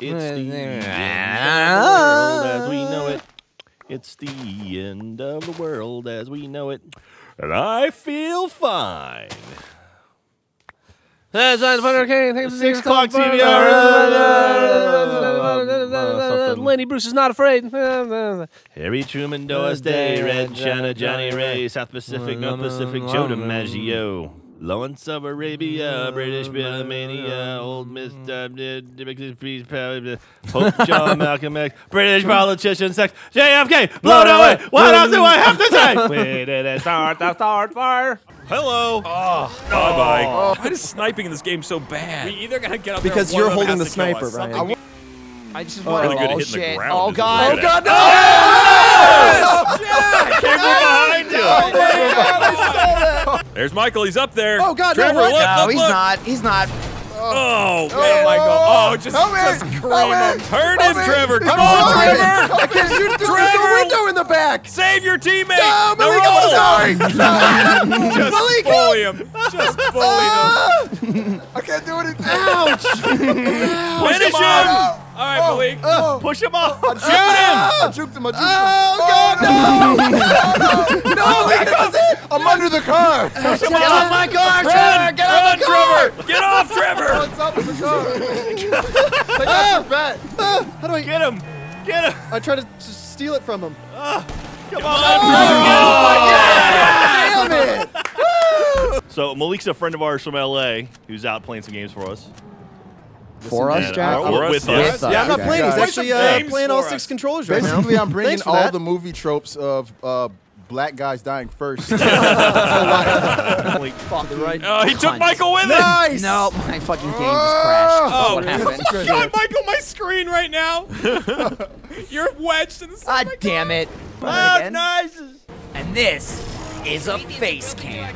It's the end of the world as we know it. It's the end of the world as we know it. And I feel fine. That's Giant Thunder King. Thanks for Six o'clock o'clock. Lenny Bruce is not afraid. Harry Truman, Doris Day, Red China, Johnnie Ray, South Pacific, North Pacific, Joe DiMaggio, Lawrence of Arabia, British Beatlemania, uh, mm. Old Mr. Uh, Pope uh, John Malcolm X, British politician, sex, JFK, blown away. What else do I have to say? We didn't start the start fire. Hello. Oh, Bye bye. Why is sniping in this game so bad? We either gotta get up Because there or you're one of them holding the has to kill sniper, us. Brian. Something- I just Oh, want really good at oh hitting the shit. ground Oh is god. really Oh god. good oh, oh, behind you. Oh, there's Michael. He's up there. Oh, God, no, Trevor, what? look, No, look, he's look. not. He's not. Oh, Oh, man. Michael. Oh, just, Help just Help cream him. Turn him, Trevor. Come I'm on, sorry. Trevor. I can't shoot through Trevor! the window in the back. Save your teammate. No, The Malik, roll. I'm sorry. Just Malik, bully him. Just bully him. Ah! I can't do anything. Ouch! Finish him. All right, oh. Malik. Oh, Push him off. Shoot him. I juked him. I juked him. Oh, oh God, no! no, no, Malik, this is it. I'm under the car. Get off my car, Trevor. Get off my car. Trevor. Get off, Trevor. Oh, What's up with the car? Take out your bet. How do I Get him. Get him. I try to steal it from him. Ah, come on. Damn it! So Malik's a friend of ours from LA who's out playing some games for us. For us, Jack. uh, For us, with yes. us. Yeah, I'm not playing. He's actually uh, playing all six us. controllers right now. Basically, I'm bringing all that. the movie tropes of uh, black guys dying first. Malik, right. Oh, he took Michael with him. Nice. No, my fucking game just crashed. That's Oh, what happened. God, Michael, my screen right now. You're wedged in the side. God damn it. Again. nice. And this is a face cam.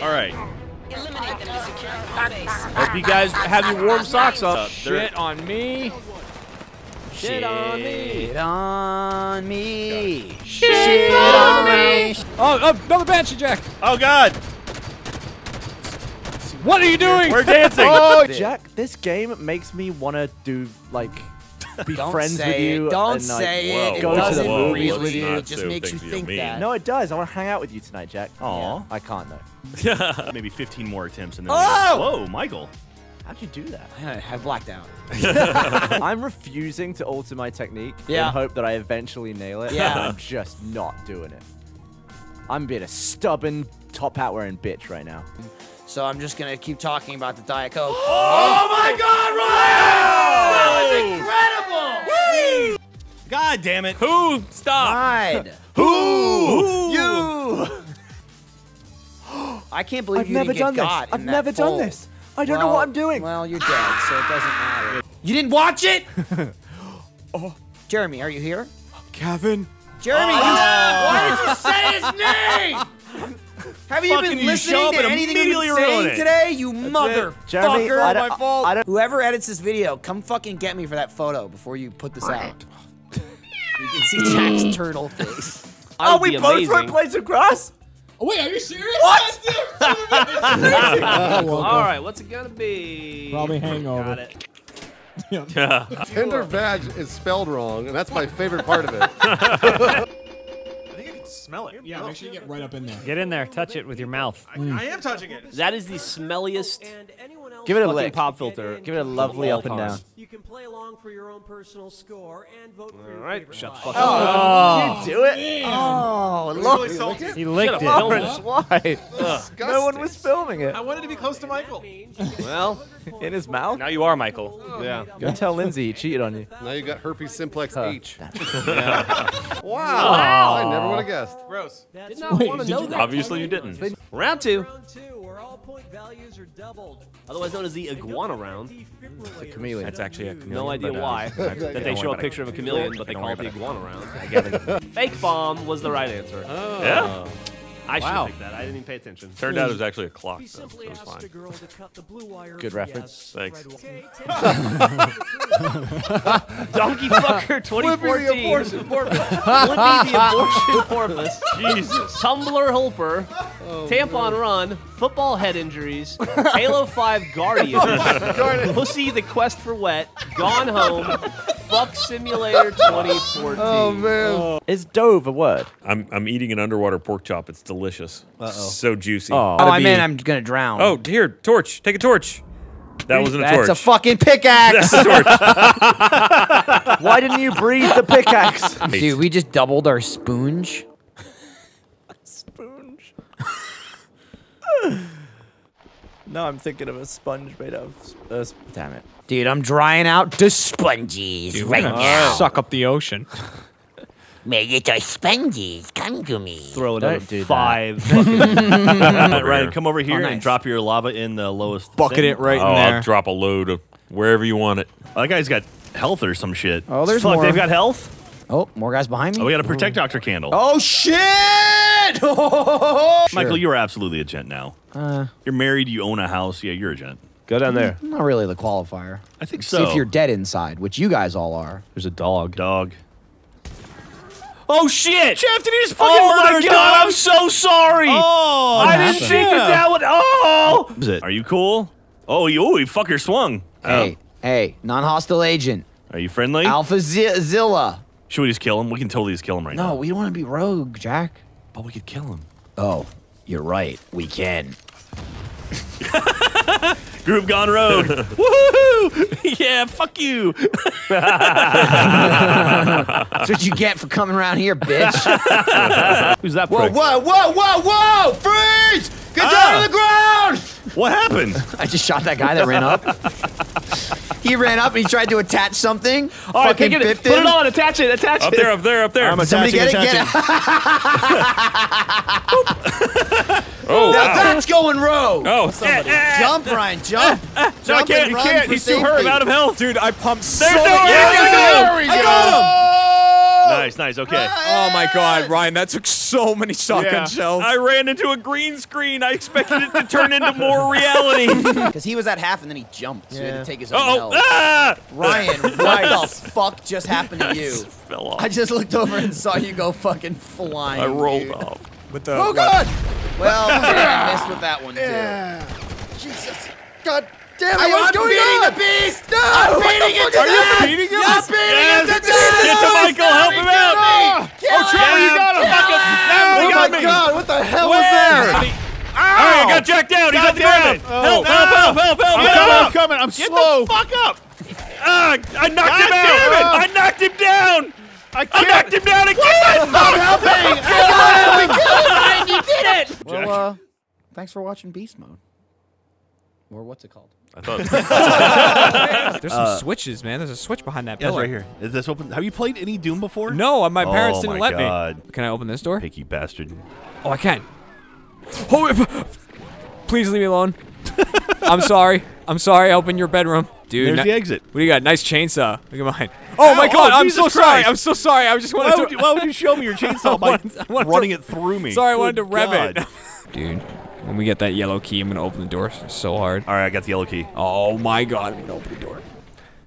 All right. Eliminate them to secure our base. Hope you guys have your warm socks up. Shit on me. Shit on me. Shit on me. Shit on me. Oh, oh, another Banshee Jack. Oh God. What are you doing? We're dancing. Oh, Jack, this game makes me want to do like be Don't friends with you. it. Don't and, like, say Whoa, it. It go to the doesn't movies agree with with you. you. It just so makes you think you'll that. No, it does. I want to hang out with you tonight, Jack. Aw. I can't though. Maybe 15 more attempts and then. Oh! Whoa, Michael. How'd you do that? I blacked out. I'm refusing to alter my technique Yeah. in hope that I eventually nail it. Yeah. I'm just not doing it. I'm being a stubborn top hat wearing bitch right now. So I'm just gonna keep talking about the Diet Coke. Oh my God, Ryan! That was incredible. God damn it. Who? Stop. Died. Who? You! I can't believe I've you never didn't done get this. got I've in never that done fold. this. I don't know what I'm doing. Well, you're dead, so it doesn't matter. You didn't watch it? oh. Jeremy, are you here? Kevin. Jeremy, you, why did you say his name? Have you been listening show to anything you've been saying today? You motherfucker. Jeremy, I my fault. I Whoever edits this video, come fucking get me for that photo before you put this out. you can see Jack's turtle face. Oh, we both amazing. throw blades of grass? Oh, wait, are you serious? What? All right, what's it gonna be? Probably hangover. Got it. Tender vag is spelled wrong, and that's my favorite part of it. Smell it. Yeah, make sure you get right up in there. Get in there, touch it with your mouth. I am touching it. That is the smelliest Give it a lick. pop filter. Give it a lovely up and down. You can play along for your own personal score and vote for All right, shut the fuck Oh, up. did you do it? Oh, Really look. salty. He licked it. Orange. Why? No one was filming it. I wanted to be close to Michael. Well, In his mouth? Now you are Michael. Oh, yeah. Go tell Lindsay he cheated on you. Now you got herpes simplex Huh. H. wow. I never would have guessed. Gross. Did not want to know that. Obviously you didn't. Round two, point values are doubled. otherwise known as the iguana round. The chameleon. That's actually a chameleon. No idea but, uh, why. That they show a picture of a chameleon, but they call it the about iguana round. I get it. Fake bomb was the right answer. Yeah. I I should Wow. have picked that. I didn't even pay attention. Turned out it was actually a clock. Though, so it was fine. the girl to cut the blue wire. Good reference. Thanks. Donkey fucker 2014. abortion. Flippy the abortion porpoise. Jesus. Tumbler Holper. Tampon Run. Football head injuries. Halo 5 Guardian. Pussy the Quest for Wet. Gone Home. Fuck Simulator 2014. Oh man. Is dove a word? I'm I'm eating an underwater pork chop. It's delicious. Uh-oh. So juicy. Oh. Oh, I mean, I'm gonna drown. Oh, here, torch. Take a torch. That wasn't a torch. That's torch. a fucking pickaxe. That's a torch. Why didn't you breathe the pickaxe? Dude, we just doubled our spoonge. Sponge. no, I'm thinking of a sponge made of. Uh, damn it. Dude, I'm drying out the sponges right now. Suck up the ocean. May little sponges come to me. Throw another do that. five. Uh, Ryan, come over here nice. and drop your lava in the lowest. Bucket thing. it right oh, in there. I'll drop a load of wherever you want it. Oh, that guy's got health or some shit. Oh, there's Fuck, more. they've got health? oh, more guys behind me. Oh, we got to protect Doctor candle. Oh shit! Michael, you are absolutely a gent now. Uh, You're married. You own a house. Yeah, you're a gent. Go down there. Mm, not really the qualifier. I think See so. if you're dead inside, which you guys all are. There's a dog. dog. Oh shit! Geoff, did he just fucking Oh my murder a god, dog? I'm so sorry! Oh, I didn't think that that would. Oh! Is it? Are you cool? Oh, you, oh, you fucker swung. Hey, oh. hey, non-hostile agent, Are you friendly? Alpha Z- Zilla. Should we just kill him? We can totally just kill him right now. No, we don't want to be rogue, Jack. but we could kill him. Oh, you're right. We can. Group gone rogue. Woohoo! Yeah, fuck you. That's what you get for coming around here, bitch. Who's that whoa, prick? whoa, whoa, whoa, whoa! Freeze! Get down Ah. to the ground! What happened? I just shot that guy that ran up. He ran up and he tried to attach something. All right, fucking pick it, bipped put it on, attach it, attach Up it. Up there, up there, up there. I'm Somebody attaching, get it, attaching. get it. oh, Now wow. that's going rogue. Oh, eh, eh. Jump, Ryan, jump. No, I can't, and you run can't. for He's too hurt. I'm out of health. Dude, I pumped so There's no much- There we go. Nice, nice. Okay. Oh my god, Ryan, that took so many shotgun Yeah. shells. I ran into a green screen. I expected it to turn into more reality. Because he was at half and then he jumped, so he had to take his own oh, ah! Ryan, what the fuck just happened to you? Fell off. I just looked over and saw you go fucking flying. I rolled dude. off. With the, Oh what- God! Well, I missed with that one too. Jesus! God damn it! I, What's going beating on? the beast! No! I'm beating it to are you death! beating him? I'm beating Yes! it to death! Get to Michael, help him out! Kill Trevor, you got him! Kill Fuck him! him! Now Oh got my me! God! What the hell Where? was that? All right, I got Jack down. He's God on the damn ground. it. Help, Oh. help, help, help, help, I'm help, coming, I'm coming. I'm Get slow. the fuck up. Ah, I knocked God him out. damn it. I knocked him down. I I can't. knocked him down again. Ryan, you did it! Well, uh, thanks for watching Beast Mode. Or what's it called? I thought. There's some switches, man. There's a switch behind that Yeah, it's pillar. right here. Is this open? Have you played any Doom before? No, uh, my parents Oh didn't my let God. me. Can I open this door? Picky bastard. Oh, I can. Oh, it- please leave me alone. I'm sorry. I'm sorry. I opened your bedroom, dude. There's ni- the exit. What do you got? Nice chainsaw. Look at mine. Oh my god! oh, I'm Jesus so sorry. Christ. I'm so sorry. I just wanted Why to. would, you, why would you show me your chainsaw by wanted- I wanted to- running it through me? Sorry, I wanted to Good rev God. it. Dude, when we get that yellow key, I'm gonna open the door so hard. All right, I got the yellow key. Oh my god! I'm gonna open the door.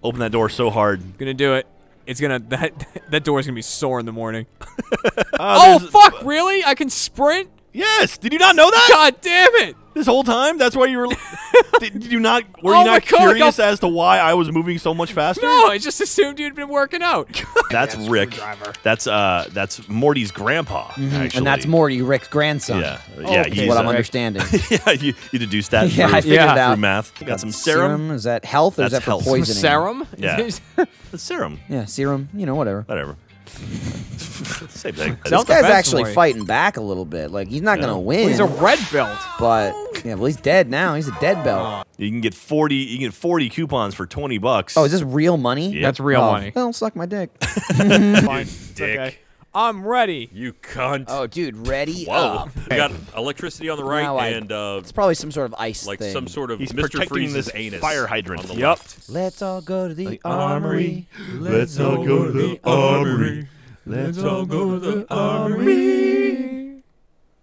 Open that door so hard. Gonna do it. It's gonna that that door's gonna be sore in the morning. Uh, oh fuck! Really? I can sprint? Yes. Did you not know that? God damn it! This whole time? That's why you were. did did you not? Were Oh you not God, curious got- as to why I was moving so much faster? No, I just assumed you'd been working out. That's Rick. That's uh, that's Morty's grandpa. Mm-hmm. And that's Morty, Rick's grandson. Yeah, yeah. Is he's, what I'm understanding. yeah, you, you deduced that Yeah, through, I figured it through out. math. Got some serum. Is that health or is that for health. poisoning? Serum? Yeah. Serum. Yeah, serum. You know, whatever. Whatever. Same thing. This Self- guy's actually Morty. fighting back a little bit. Like he's not Yeah. gonna win. He's a red belt. but yeah, well he's dead now. He's a dead belt. You can get forty. You can get forty coupons for twenty bucks. Oh, is this real money? Yep. That's real Oh, money. Well, suck my dick. Fine. Dick. okay. I'm ready. You cunt. oh, dude, ready Whoa. up. We got electricity on the right Now I- and uh, It's probably some sort of ice like thing. some sort of He's Mr. protecting Freeze's this anus fire hydrant. on the Yep. left. Let's all go to the, The armory. Let's all go to the armory. Let's all go to the armory.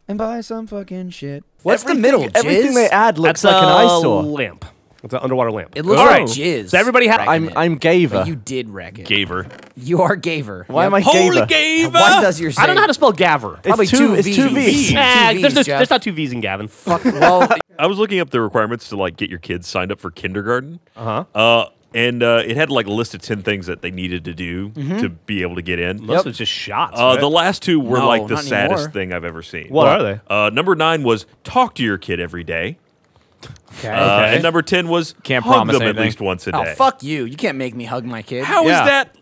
and buy some fucking shit. What's Everything- the middle? Everything Jizz? they add looks That's like an a eyesore. lamp. It's an underwater lamp. It looks All like right. jizz. So everybody ha- wrecking I'm it. I'm Gaver. You did wreck it. Gaver. You are Gaver. Why am Yep. I Holy Gaver? Why does your I don't know how to spell Gaver. Probably It's two- two it's V's. two V's. Two Ah, V's, there's, no, there's not two V's in Gavin. Fuck. Well, I was looking up the requirements to like get your kids signed up for kindergarten. Uh-huh. Uh and uh, it had like a list of ten things that they needed to do Mm-hmm. to be able to get in. Most of it's just shots. Uh, right? the last two were No, like the saddest anymore. thing I've ever seen. what are they? Uh, number nine was talk to your kid every day. Okay. Uh, and number ten was Can't hug promise them at least once a oh day. fuck you! You can't make me hug my kid. How is Yeah. that?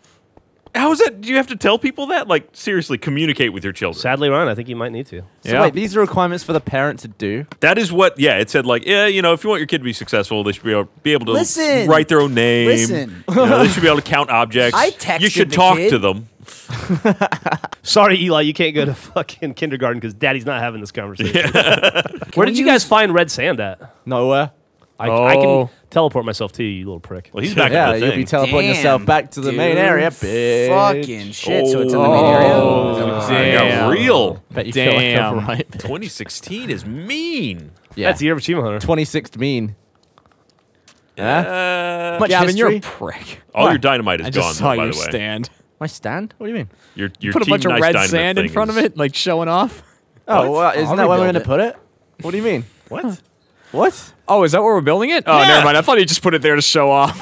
How is that? Do you have to tell people that? Like seriously, communicate with your children. Sadly, Ryan, I think you might need to. So Yeah. wait, these are requirements for the parent to do. That is what. Yeah, it said like, yeah, you know, if you want your kid to be successful, they should be able, be able to Listen. write their own name. Listen. You know, they should be able to count objects. I text You texted should the talk kid. to them. Sorry, Eli, you can't go to fucking kindergarten because Daddy's not having this conversation. Where did you guys find red sand at? Nowhere. I, I can Oh. teleport myself to you, you little prick. Well, he's back yeah, in the you'll thing. be teleporting Damn, yourself back to the main dude. area, bitch. Fucking shit! so it's in the main area. Oh, I got Damn. real. Bet you feel like Damn. I'm right. 2016 is mean. Yeah. That's the year of achievement hunter. 26th mean. Yeah. Uh, Much Gavin, history. you're a prick. all your dynamite is I gone, just saw though, by your the way. stand. My stand? What do you mean? Your, your Put a Team bunch of red Dynamite sand in front is- of it, like showing off. Oh, well, isn't I'll that where we're going to put it? What do you mean? What? What? Oh, is that where we're building it? Oh, Yeah. never mind. I thought he just put it there to show off.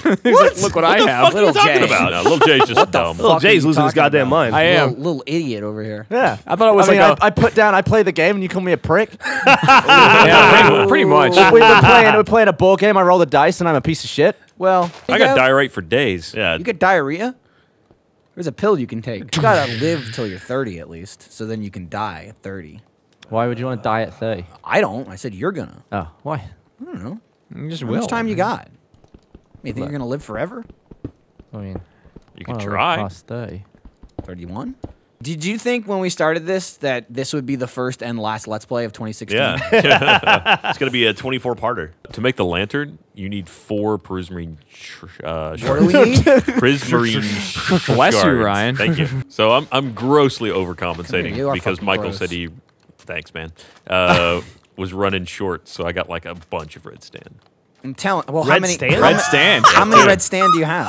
He's like, look what, I have. What are you talking Jay. about? No, little Jay's just dumb. Little Jay's losing his goddamn about? mind. I Little, am. little idiot over here. Yeah. I thought it was I mean, like I a- I put down, I play the game and you call me a prick. yeah, pretty, pretty much. We've been playing, we're playing a board game, I roll the dice and I'm a piece of shit. Well, I got diarrhea for days. Yeah. You get diarrhea. There's a pill you can take. You gotta live till you're 30 at least, so then you can die at 30. Why would you want to die at 30? I don't. I said you're gonna. Oh, why? I don't know. You just How will. much time you got? You think you're gonna live forever? I mean, You can I live try. Past 30. 31. Did you think when we started this that this would be the first and last Let's Play of 2016? Yeah. it's going to be a 24 parter. To make the lantern, you need four prismarine sh- uh, What do we need? Prismarine Bless you. Ryan. Thank you. So I'm I'm grossly overcompensating here, because Michael gross. said he, thanks man, uh, was running short, so I got like a bunch of red stand. I'm telling. Well, how many? stand? Red stand. how many red stand do you have?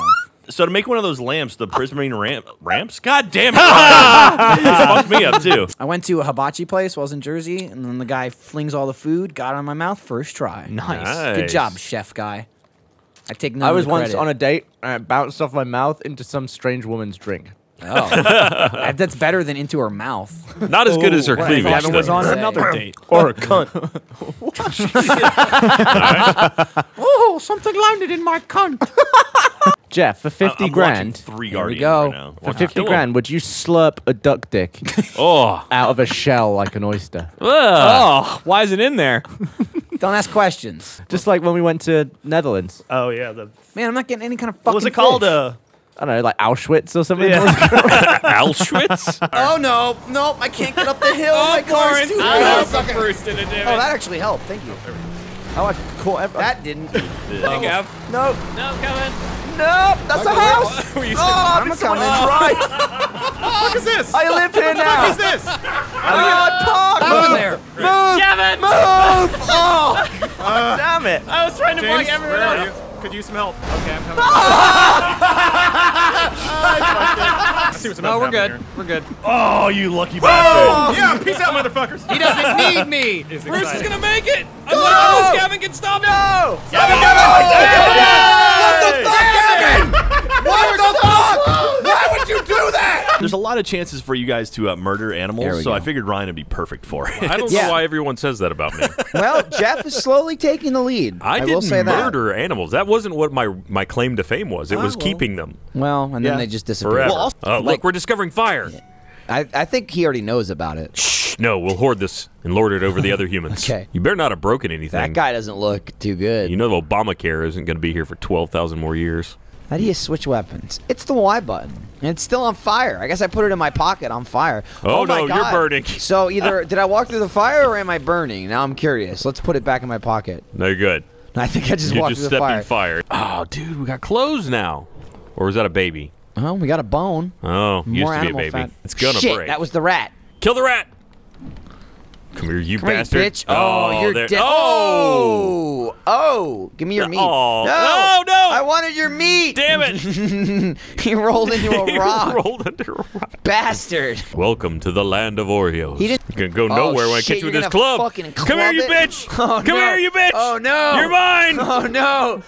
So to make one of those lamps, the prismarine ramp, ramps? God damn it. Fucked me up too. I went to a hibachi place while I was in Jersey, and then the guy flings all the food, got it on my mouth first try. Nice. Good job, chef guy. I take none I was once credit. on a date and I bounced off my mouth into some strange woman's drink. Oh, That- that's better than into her mouth. Not as good as her what I cleavage. thought Gavin was though. on Say. another date. Or a cunt. Oh, something landed in my cunt. Geoff, for 50 I'm grand, Three Here we go. right now. for 50 kill 'em. grand, would you slurp a duck dick Oh, out of a shell like an oyster? Oh, why is it in there? Don't ask questions, Just like when we went to Netherlands. Oh, yeah. The, man. I'm not getting any kind of fucking. what was it called? fish. Uh, I don't know, like Auschwitz or something. Yeah. Auschwitz. Oh no, no, I can't get up the hill. Oh, my car's Corin. too I big. love the first in a Oh, that actually helped. Thank you. oh, I caught every- That didn't. Hey, Gav. No, No, Kevin. No, that's a house. Were you Oh, I'm I'm a someone's coming. right. What is this? I live here now. What is this? Uh, I park. Move Move, there. move, Kevin! move. Oh, uh, damn it. I was trying to James, block everyone where are you? Could use some help. Okay, I'm coming. I see what's No, we're good. happening We're good. Oh, you lucky bastard. Yeah, peace out, motherfuckers. He doesn't need me. Is Bruce is gonna make it. I'm no! Gavin can stop him. No. What the fuck? Why would you do that? There's a lot of chances for you guys to uh, murder animals, so go. I figured Ryan would be perfect for it. I don't Yeah. know why everyone says that about me. Well, Geoff is slowly taking the lead. I, will didn't say that. murder animals. That wasn't what my my claim to fame was. It was well. keeping them Well, and then Yeah. they just disappear. forever. Well, also- uh, look, like- we're discovering fire. I, I think he already knows about it. Shh, no, we'll hoard this and lord it over the other humans. Okay. You better not have broken anything. That guy doesn't look too good. You know Obamacare isn't going to be here for 12,000 more years. How do you switch weapons? It's the Y button. And it's still on fire. I guess I put it in my pocket on fire. Oh, oh my no, you're burning. So either did I walk through the fire or am I burning? Now I'm curious. Let's put it back in my pocket. No, you're good. I think I just you walked just through the stepped fire. fire. Oh, dude, we got clothes now. Or is that a baby? Oh, we got a bone. Oh, used More to be a baby. fat. It's gonna Shit, break. that was the rat. Kill the rat. Here, you Come here, you bastard. bitch. Oh, oh you're dead. Oh! Oh, oh, give me your meat. Oh. no, Oh, no. I wanted your meat. Damn it! he rolled into a rock. He rolled under a rock. bastard. Welcome to the land of Oros. He didn't- You can go Oh, nowhere when I oh, catch you with you're this gonna club. Come here, you it? bitch! Oh, Come no. here, you bitch! Oh no, You're mine! Oh no,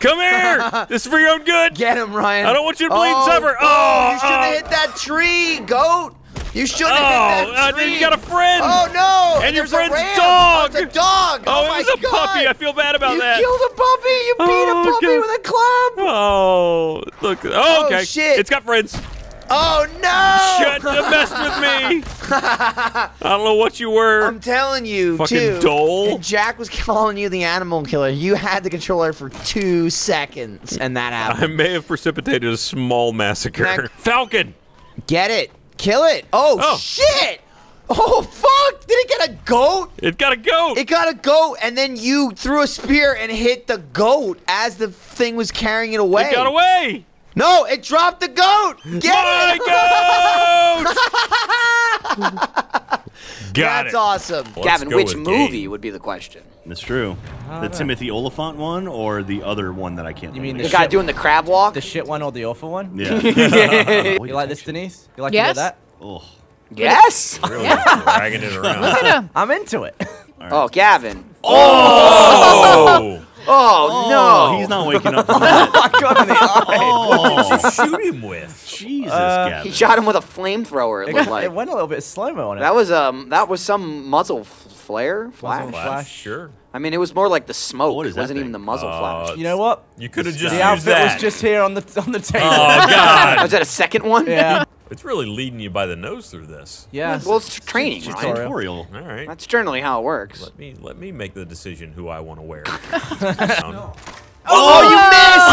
Come here! This is for your own good. get him, Ryan. I don't want you to bleed oh, and oh, suffer. Oh, Oh, you shouldn't oh. have hit that tree, goat. You shouldn't Oh, have uh, that then tree. you got a friend. Oh no! And your there's a friend's ram. dog. Oh, it's a dog. Oh, my it was a God. puppy. I feel bad about you that. You killed a puppy. You beat Oh, a puppy God. with a club. Oh, look. Oh, Oh, shit. It's got friends. Oh no! Shut the mess with me. I don't know what you were. I'm telling you, Fucking too. dole. And Jack was calling you the animal killer. You had the controller for two seconds, and that happened. I may have precipitated a small massacre. Mac- Falcon. Get it. Kill it. Oh, Oh. shit! Oh fuck! Did it get a goat? It got a goat. It got a goat, and then you threw a spear and hit the goat as the thing was carrying it away. It got away. No, it dropped the goat. Get My it. goat. got That's it. awesome. Let's Gavin, which movie game. would be the question? That's true. The Timothy Olyphant one or the other one that I can't. You mean of? The guy doing the crab walk? The shit one or the awful one? Yeah. You like this, Denise? You like to Yes. hear that? oh. yes. Really dragging it around. I'm into it. Oh, Gavin. Oh! Oh, Oh, no. he's not waking up from that. I got in the eye. Oh, Shoot him with. Jesus, Uh, Gavin. He shot him with a flamethrower. It It, looked like it went a little bit slow mo on it. that was um that was some muzzle f- flare flash. Muzzle Flash. Sure. I mean, it was more like the smoke. What is it that wasn't even thing? the muzzle Uh, flash. you know what? You could have just The used outfit that. was just here on the on the table. Oh Oh, God! is that a second one? Yeah. It's really leading you by the nose through this. Yeah. Well, it's training, right? tutorial. Tutorial. All right. That's generally how it works. Let me let me make the decision who I want to wear. Oh, you missed!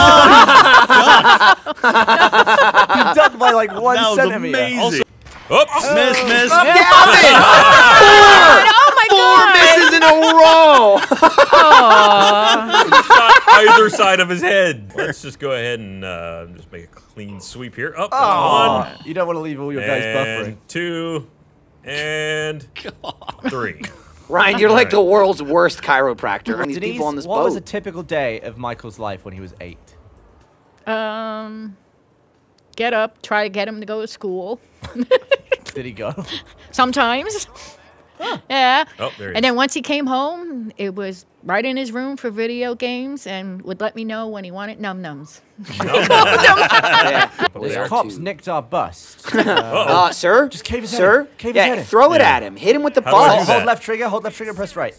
You ducked by like one That was centimeter. amazing. Oops! miss, miss. Gavin! Oh my Four god! misses in a row. Shot either side of his head. Let's just go ahead and uh, just make a clean sweep here. Up Oh, one, you don't want to leave all your guys buffering. two, and three. Ryan, you're like the world's worst chiropractor. These Denise, people on this what boat. was a typical day of Michael's life when he was eight? Um, get up, try to get him to go to school. Did he go? Sometimes. Yeah. Oh, there And is. then once he came home, it was right in his room for video games and would let me know when he wanted num nums. yeah. These cops nicked our bust. Uh, sir? Just cave his head Sir? in. Cave his yeah, head in. throw it Yeah. at him. Hit him with the How do I do ball. hold left trigger, hold left trigger, press right.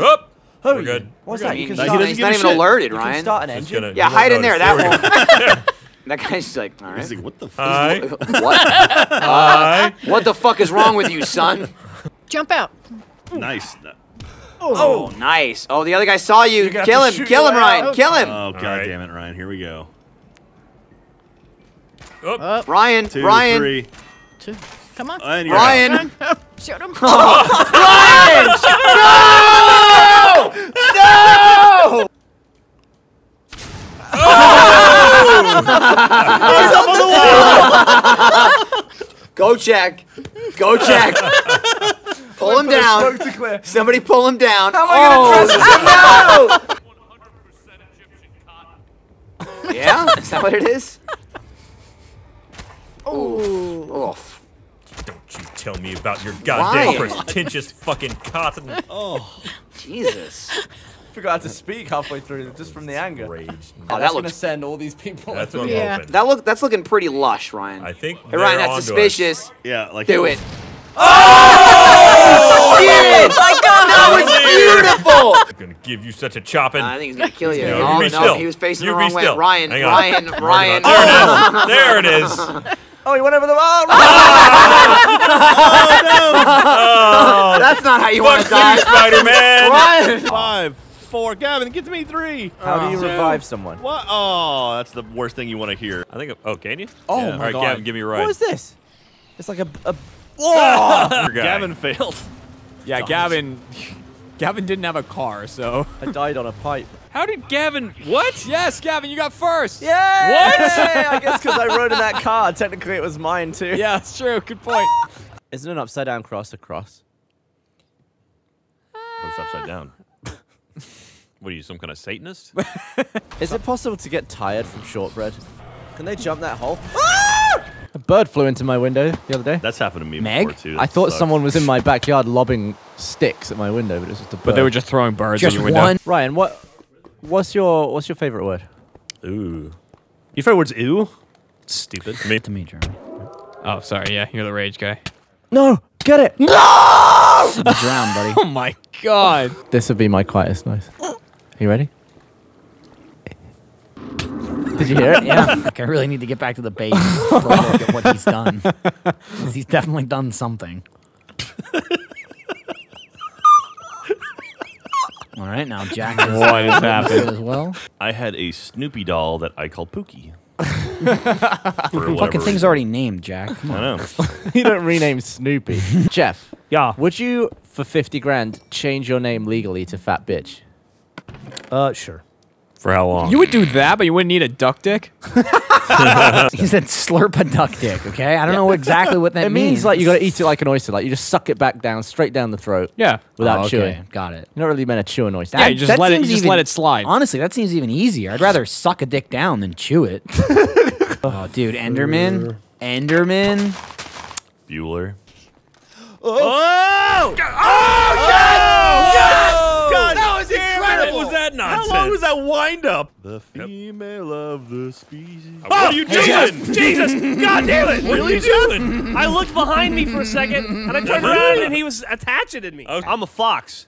Up. Oh, We're good. What's that? You can he's he start, doesn't he's not even shit. alerted, you can Ryan. start an engine. gonna- Yeah, hide in there. That won't. That guy's just like, all right. He's like, what the fuck? Hi. what? Hi. What the fuck is wrong with you, son? Jump out. Nice. Oh, oh nice. Oh, the other guy saw you. gonna Kill him. Kill him, way Ryan. Kill him. Oh, god right. damn it, Ryan. Here we go. Up. Ryan. Two, Ryan. three. Two. Come on. And you're out. Ryan. Shoot him. Ryan! No! No! Go check. Go check. pull him down. Smoke to clear. Somebody pull him down. How am I gonna oh, no! yeah? Is that what it is? Oh. Oof. Don't you tell me about your goddamn Ryan. pretentious fucking cotton. Oh, Jesus. Forgot to speak halfway through just from the anger. Rage. Oh, oh that's that gonna send all these people. That's what I'm Yeah. hoping. That look. That's looking pretty lush, Ryan. I think Hey, Ryan, that's onto us. suspicious. yeah, like Do it. Oh Shit! That was beautiful. I'm gonna give you such a chopping. I think he's gonna kill you. No, oh you be no, still. he was facing You the be wrong way. still. Ryan, Hang on. Ryan, Ryan. about- There it is. There it is. Oh, he went over the wall. Oh, That's not how you want to die. Spider-Man. Five, four. Gavin, get to me three. How do you oh, Two. revive someone? What? Oh, that's the worst thing you want to hear. I think. Oh, can you? Oh Yeah. my All right, god. Gavin, give me a ride. What is this? It's like a. a Poor guy. Gavin failed. Yeah, Gavin. Gavin didn't have a car, so. I died on a pipe. How did Gavin? What? Yes, Gavin, you got first. Yeah. What? I guess because I rode in that car. Technically, it was mine too. Yeah, that's true. Good point. Isn't an upside down cross a cross? But it's upside down. What are you, some kind of Satanist? Is it possible to get tired from shortbread? Can they jump that hole? Ah! A bird flew into my window the other day. That's happened to me Meg? before too. I thought sucks. someone was in my backyard lobbing sticks at my window, but it was just a bird. But they were just throwing birds Just at your window. one? Ryan, what? What's your What's your favorite word? Ooh. Your favorite word's ooh? Stupid. Me. To me, Jeremy. Oh, sorry. Yeah, you're the rage guy. No, get it. No. drown, buddy. Oh my god. This would be my quietest noise. You ready? Did you hear it? yeah. Like, I really need to get back to the base for a look at what he's done. 'Cause he's definitely done something. All right, now Jack is What has happened? as well. I had a Snoopy doll that I called Pookie. For Fucking whatever thing's reason. already named, Jack. Come I on. know. you don't rename Snoopy. Geoff, Yeah. would you, for 50 grand, change your name legally to Fat Bitch? Uh, sure. For how long? You would do that, but you wouldn't need a duck dick? he said slurp a duck dick, okay? I don't know exactly what that means. it means. like you gotta eat it like an oyster. Like you just suck it back down, straight down the throat. Yeah. Without Oh, okay. chewing. Got it. You're not really meant to chew an oyster. Yeah, you just that let it. You just even- let it slide. Honestly, that seems even easier. I'd rather suck a dick down than chew it. oh, dude, Enderman. Enderman. Bueller. Oh! God, that nonsense? How long was that wind up? The female of the species. What are you doing? Jesus! Jesus! God damn it! What are you doing? I looked behind me for a second, and I turned around, and he was attaching in me. Okay. I'm a fox.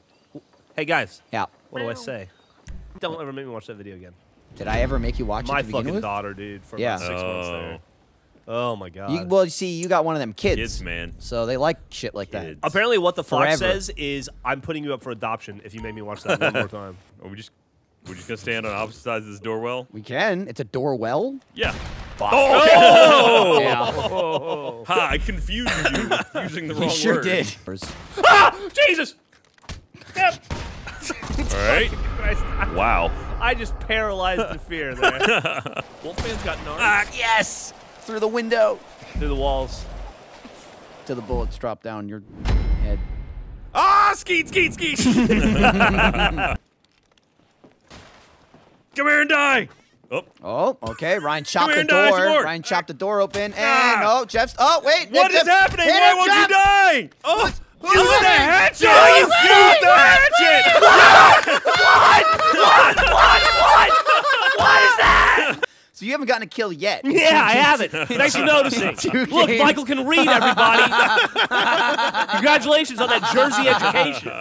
Hey guys, Yeah. what do I say? Don't ever make me watch that video again. Did I ever make you watch My it to begin fucking with? daughter, dude, for Yeah. about six months there. Oh. Oh my god. You, well, you see, you got one of them kids. Kids, man. So they like shit like that. Apparently, what the fox says is, "I'm putting you up for adoption if you make me watch that one more time." Are we just we're just gonna stand on opposite sides of this door well? We can. It's a door well. Yeah. Oh! Yeah. Ha! I confused you using the wrong He sure word. did. ah! Jesus! Yep. All right. Christ, I, Wow. I just paralyzed the fear there. Wolfman's got nards Ah, yes! Through the window. through the walls. Till the bullets drop down your head. Ah! Skeet! Skeet! Skeet! Come here and die. Oh. Oh, okay. Ryan chopped the and die some door. more. Ryan chopped the door open. And Ah. oh, Geoff's. Oh, wait. What is Geoff, happening? Why won't Geoff. you die? Oh! Who's Use the winning? hatchet! No, you Use winning! the hatchet! So you haven't gotten a kill yet. Yeah, I haven't. Thanks for noticing. Two Look, games. Michael can read, everybody. Congratulations on that Jersey education.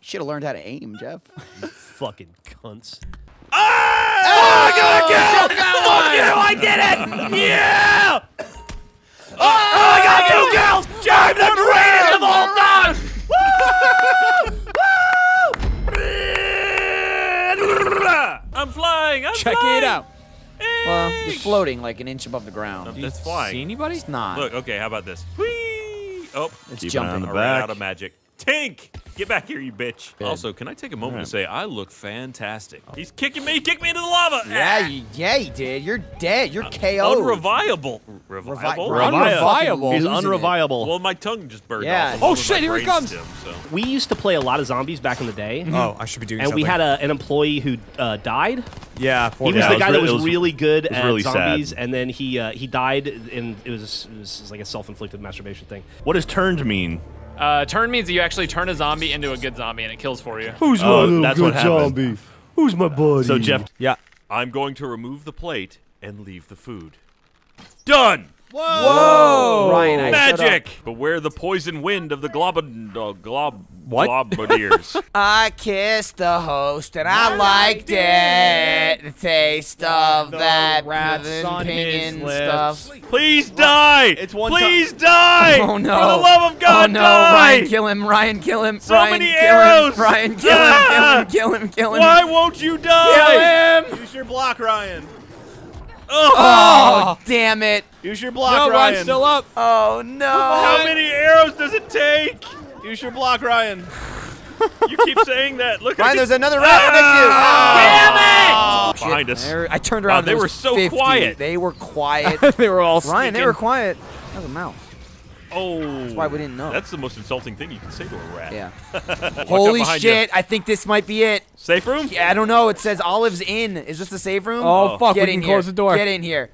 Should have learned how to aim, Geoff. You Fucking cunts. Ah! Oh, I got a kill! Fuck you! I did it! Yeah! Oh, oh, oh I got two oh, kills! I'm the greatest of all time! I'm flying. I'm Check flying. it out. Well, just floating like an inch above the ground. It's flying. See anybody? It's not. Look, okay, how about this? Whee! Oh, it's Keep an eye on jumping. the I ran back. out of magic. Tink! Get back here, you bitch. Good. Also, can I take a moment to say I look fantastic? He's kicking me. He kicked me into the lava. Yeah, Ah! you, yeah, you did. You're dead. You're KO. Unreviable. Reviable? Unreviable. He's Losing it. unreviable. Well, my tongue just burned Yeah. off. Oh, shit, here it comes. stem, so. We used to play a lot of zombies back in the day. Oh, I should be doing something. And something. we had a, an employee who uh, died. yeah. He was Yeah, the it was guy that was, was- really good was at really sad. zombies, and then he uh, he died, and it was, it was like a self-inflicted masturbation thing. What does turned mean? Uh, turn means that you actually turn a zombie into a good zombie and it kills for you. Who's Oh, that's what happened. Who's my buddy? So Geoff, Yeah. I'm going to remove the plate and leave the food. Done! Whoa. Ryan, I shut up. Magic! Beware the poison wind of the glob... Uh, glob... What? Globadiers. I kissed the host and I, liked it. The taste of that rats on his pinion lips. stuff. Please die! It's one Please die! Oh no! For the love of God, Oh no! die! Ryan, kill him! Ryan, kill him! So Ryan, many kill arrows! him! Ryan, kill Ah! him! Kill him! Kill him! Kill him! Why won't you die? Kill him! Use your block, Ryan. Oh, damn it! Use your block, No, Ryan. Ryan's still up. Oh no! How many arrows does it take? Use your block, Ryan. You keep saying that. Look Ryan, there's another rat next to you. Ah! Behind us. There- I turned Wow, around. they were so 50. quiet. They were quiet. they were all Ryan, they were quiet. That was a mouse. Oh. That's why we didn't know. That's the most insulting thing you can say to a rat. Yeah. Holy behind you. shit! I think this might be it. Safe room? Yeah, I don't know. It says Olive's in. Is this the safe room? Oh, fuck, we Get can in close here. the door. Get in here.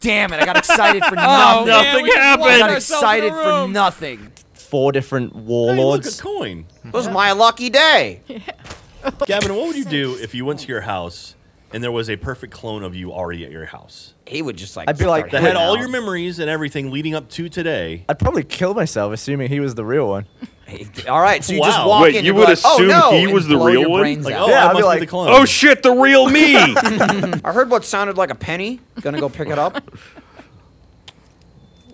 Damn it! I got excited for Oh, nothing. man, Nothing we happened. I got ourselves in a excited for nothing. Four different Hey, look, warlords. a coin. It was my lucky day. Gavin, what would you do if you went to your house and there was a perfect clone of you already at your house? He would just like. I'd be like, That had all hitting your memories and everything leading up to today. I'd probably kill myself, assuming he was the real one. All right, so you just walk Wait, in. you would like, oh, assume no, he was the real one? Like, oh, Yeah, I I'd be must like, be the clone. Oh shit, the real me. I heard what sounded like a penny. Gonna go pick it up.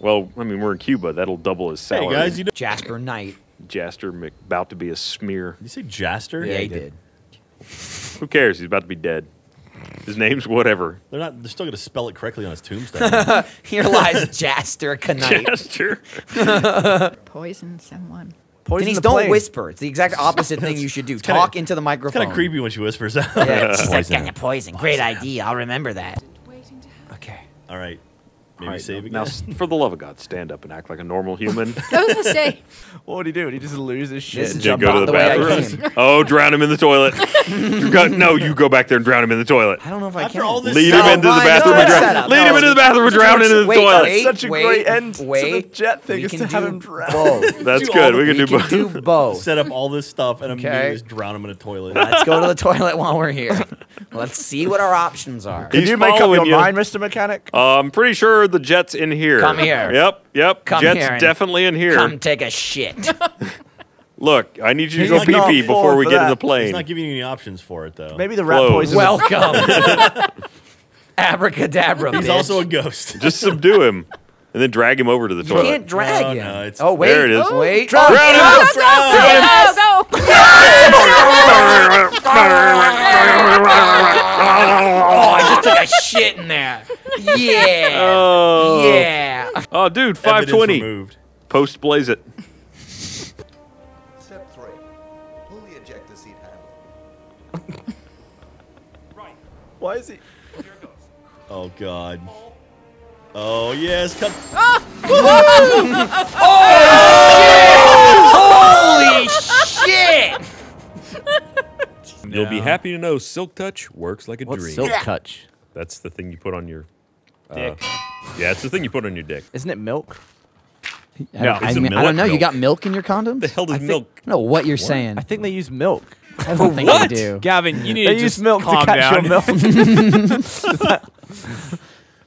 well, I mean, we're in Cuba. That'll double his hey salary. guys, you know. Jasper Knight. Jaster Mc, about to be a smear. Did you say Jaster? Yeah, he did. Who cares? He's about to be dead. His name's whatever. They're not. They're still going to spell it correctly on his tombstone. Here lies Jaster Knight. Jaster. Poison someone. Poison Denise, the don't plane. whisper. It's the exact opposite thing you should do. kinda- Talk into the it's microphone. kind of creepy when she whispers out. Yeah, she's like, Poison. "Gonna poison. Great idea. I'll remember that. Okay. All right. Maybe All right, save now, again. now, s- for the love of God, stand up and act like a normal human. I was gonna say, What would he do? Would he just lose his shit? This and is Yeah, jump go out to the the way I bathroom. came. Oh, drown him in the toilet. You go- no, you go back there and drown him in the toilet. I don't know if I After can. all this Lead No, him into the Ryan, bathroom no, and drown. setup. Lead him No. into the bathroom and drown him in the Wait, toilet. wait, Such a wait, great end to the wait. jet thing We is can to have do him drown. both. That's Do good. all We can do both. do both. Set up all this stuff and Okay. immediately just drown him in a toilet. Let's go to the toilet while we're here. Let's see what our options are. Can He's you make up following your you. mind, Mr. Mechanic? Uh, I'm pretty sure the jet's in here. Come here. Yep, yep. Come jet's here definitely in here. Come take a shit. Look, I need you to He's go not pee pee falling before we for get in that. the He's plane. not giving you any options for it though. Maybe the rat Close. poison. Welcome. Abracadabra. He's bitch. also a ghost. Just subdue him and then drag him over to the toilet. You toilet. can't drag No, him. no, it's- oh wait. There it is. Oh, wait. Drown him! go, go, go, Oh, I just took a shit in there. Yeah. Oh. Yeah. Oh, dude, 520. removed. Post blaze it. Step three. Pull the ejector seat handle. right. Why is he? Oh god. Oh yes. Cut. Ah! Oh, oh, holy shit. You'll be happy to know Silk Touch works like a What's dream. silk touch? That's the thing you put on your uh, Yeah, it's the thing you put on your dick. Isn't it milk? I, don't- I It's a mean, I don't know. You got milk in your condoms? The hell does I think- milk? I don't know what you're saying. I think they use milk. I don't think what? they do. Gavin, you need They to use just milk to catch down. your milk.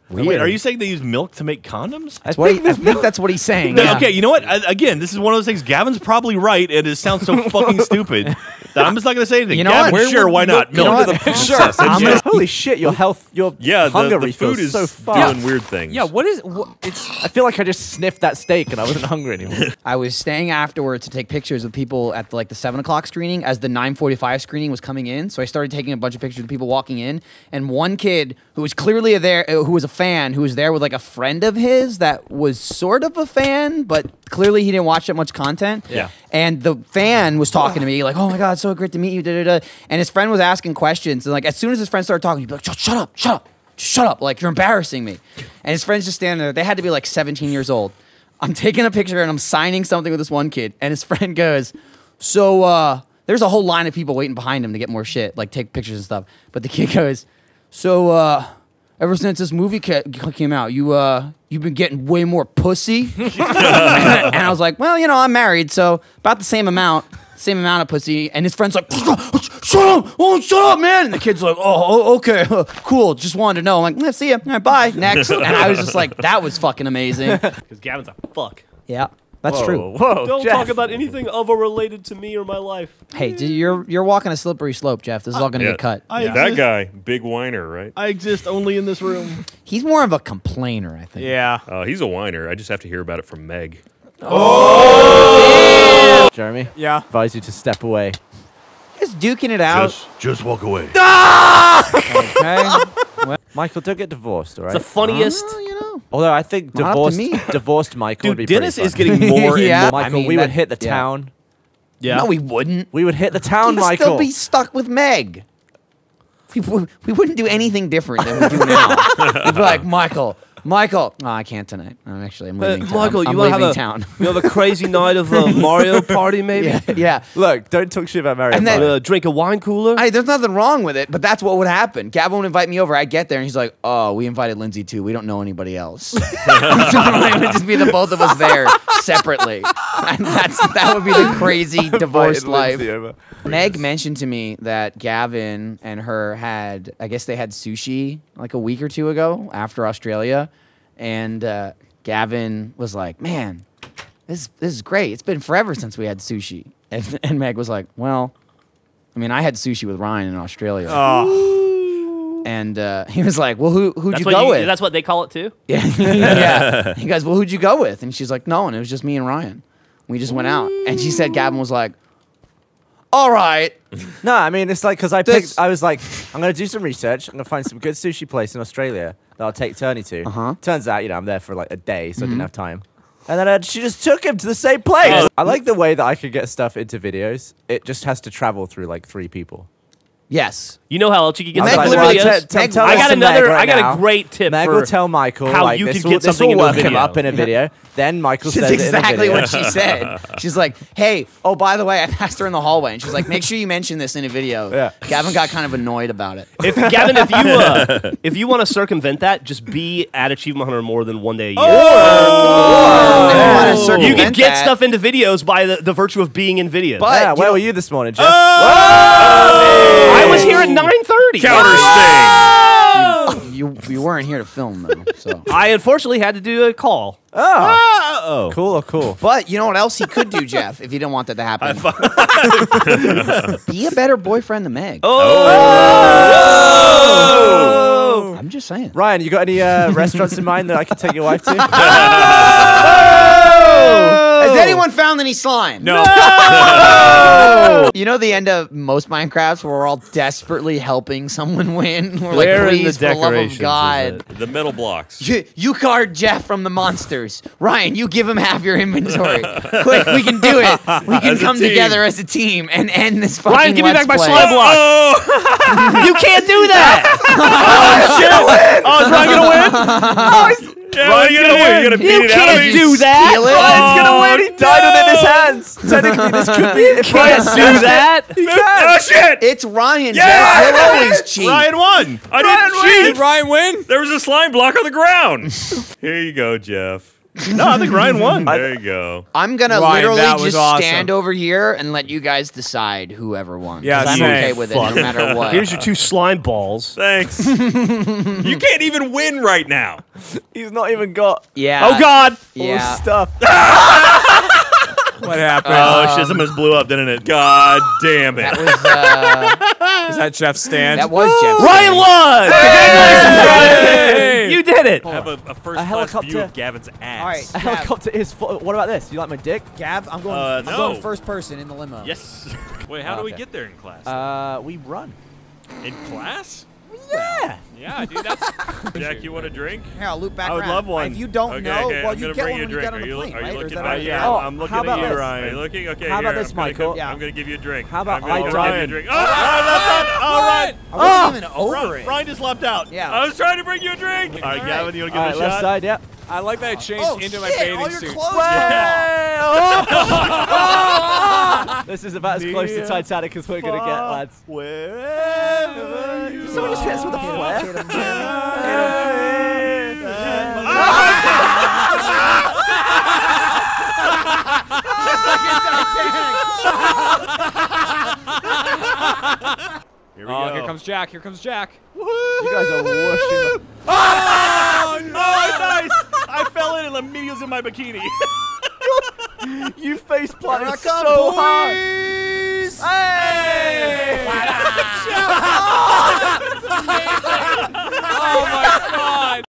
Wait, are you saying they use milk to make condoms? That's what he, I think that's what he's saying. No, yeah. Okay, you know what? I, again, this is one of those things. Gavin's probably right, and it sounds so fucking stupid that I'm just not going to say anything. You know Gavin, what? sure, why not? You know Milk. what? sure. I'm gonna, Holy shit! Your health, your Yeah, the, hunger the refill food is so fast. doing weird things. Yeah, what is what, it's I feel like I just sniffed that steak and I wasn't hungry anymore. I was staying afterwards to take pictures of people at the, like the seven o'clock screening as the nine forty-five screening was coming in. So I started taking a bunch of pictures of people walking in, and one kid who was clearly a there, who was a fan, who was there with like a friend of his that was sort of a fan, but clearly he didn't watch that much content. Yeah. And the fan was talking to me like, "Oh my god, so great to meet you." Da, da, da. And his friend was asking questions, and like as soon as his friend started talking, he'd be like, "Shut shut up, shut up, shut up!" Like you're embarrassing me. And his friends just standing there. They had to be like 17 years old. I'm taking a picture and I'm signing something with this one kid, and his friend goes, "So uh, there's a whole line of people waiting behind him to get more shit, like take pictures and stuff." But the kid goes, "So uh, ever since this movie ca- came out, you uh, you've been getting way more pussy." and I was like, "Well, you know, I'm married, so about the same amount." Same amount of pussy, and his friend's like, "Shut up! Oh, shut up, man!" And the kid's like, "Oh, oh, okay, cool. Just wanted to know." I'm like, "Yeah, "See ya. All right, bye." Next, and I was just like, "That was fucking amazing." because Gavin's a fuck. Yeah, that's Whoa, true. Whoa, Don't Geoff. talk about anything other related to me or my life. Hey, dude, you're you're walking a slippery slope, Geoff. This is all gonna Yeah. get cut. I That guy, big whiner, right? I exist only in this room. He's more of a complainer, I think. Yeah. Uh, he's a whiner. I just have to hear about it from Meg. Oh. Oh. Jeremy, Yeah. advise you to step away. Just duking it out. just just walk away. Okay. Michael, don't get divorced, all right? The funniest. Well, you know. Although I think Not divorced, me. divorced Michael would be Dude, Dennis pretty is getting more Yeah. and more. I Michael, mean, we that- would hit the yeah. town. Yeah. No, we wouldn't. We would hit the town, Michael. We'd Michael. still be stuck with Meg. We, wou- we wouldn't do anything different than we do now. We'd be like, Michael, Michael. No, I can't tonight. I'm actually, I'm Uh, leaving town. Michael, I'm you want to leaving have a town. you have a crazy night of uh, Mario Party, maybe? yeah, yeah. Look, don't talk shit about Mario. And then- Uh, drink a wine cooler. I, there's nothing wrong with it, but that's what would happen. Gavin would invite me over. I get there, and he's like, "Oh, we invited Lindsay too. We don't know anybody else." so it would just be the both of us there separately, and that's that would be the crazy divorced life. Meg mentioned to me that Gavin and her had, I guess they had sushi like a week or two ago after Australia, and uh, Gavin was like, "Man, this this is great. It's been forever since we had sushi." And, and Meg was like, "Well, I mean, I had sushi with Ryan in Australia." And uh, he was like, "Well, who who'd that's you go you, with?" That's what they call it too. yeah, yeah. He goes, "Well, who'd you go with?" And she's like, "No one. It was just me and Ryan. We just went out." And she said, "Gavin was like, all right." No, I mean it's like because I This- picked. I was like, I'm gonna do some research. I'm gonna find some good sushi place in Australia that I'll take Turney to. Uh-huh. Turns out, you know, I'm there for like a day, so I didn't have time. And then uh, she just took him to the same place. Oh. I like the way that I could get stuff into videos. It just has to travel through like three people. Yes. You know how else you can get I was stuff like, in well, videos? te- te- Meg- tell I got another. right I got a great tip Meg for will tell Michael how like, you this can will, get something will into a work him up in a video. then Michael That's says it in a exactly video. what she said. She's like, "Hey, oh by the way, I passed her in the hallway, and she's like, make sure you mention this in a video." Yeah. Gavin got kind of annoyed about it. If Gavin, if you uh, if you want to circumvent that, just be at Achievement Hunter more than one day a year. Oh! If you wanna you can get that- stuff into videos by the, the virtue of being in videos. But yeah, where know- were you this morning, Geoff? I was here at nine thirty. Counter sting. You you weren't here to film though, so. I unfortunately had to do a call. Oh, Oh. cool, cool. But you know what else he could do, Geoff, if you didn't want that to happen? Be a better boyfriend than Meg. Oh! I'm just saying. Ryan, you got any uh, restaurants in mind that I could take your wife to? Has anyone found any slime? No. You know the end of most Minecrafts where we're all desperately helping someone win? We're Where like, in the please, for the love of God. The metal blocks. You, you guard Geoff from the monsters. Ryan, you give him half your inventory. Quick, we can do it. We can As a come team. together as a team and end this fucking Ryan, give me Let's back my play. slime block. Oh! you can't do that. Oh, is Ryan gonna win. you gonna do? You're gonna beat You it out of can't me? do that. Steal it? Ryan's gonna oh, win. He died with it in his hands. Technically, this could be it. Can't do that. Oh shit! It's Ryan, Yeah! Geoff. He'll always cheat. Ryan won. I didn't Did cheat. Ryan win? There was a slime block on the ground. Here you go, Geoff. No, I think Ryan won. There you go. I'm gonna Ryan, literally was just awesome. stand over here and let you guys decide whoever won. Yeah, I'm same. okay with it no matter what. Here's your two slime balls. Thanks. you can't even win right now. He's not even got yeah. Oh God. all Yeah. stuff. What happened? Oh, Shizm has blew up, didn't it? God damn it. That was uh, Is that Geoff's stand? that was Geoff. Ryan won. Hey! You did it. I have a, a first class helicopter. view of Gavin's ass. All right, A helicopter is. Fo- what about this? You like my dick? Gav, I'm going. Uh, I'm no. going first person in the limo. Yes. Wait, how do we get there in class? Uh, we run. in class? Yeah. Yeah, dude, that's Jack, you want a drink? Here, I'll loop back I would around. love one. If you don't Okay, know, okay, well, I'm you get one you a when you get drink. on Are the you, plane, are you right? Or is looking? that Uh, yeah. Oh, I'm looking how at about you, this? Ryan. Are you looking? Okay. How about here, this, I'm gonna Michael? Give, Yeah. I'm gonna give you a drink. How about I'm gonna give drive? you a drink. Oh, All right. I wasn't even over Ryan, it. Ryan just leapt out. Yeah. I was trying to bring you a drink. All right, Gavin, you want to All give right, it a left side. Yep. I like that it changed Oh into shit! my bathing All your suit. clothes This is about as close to Titanic as we're gonna get, lads. Wherever you Someone just hit us with a flare. Here we Oh, go. here comes Jack. Here comes Jack. You guys are washing. Oh, nice! I fell in and immediately was in my bikini. you face planted so boys. hard. Hey! oh my god!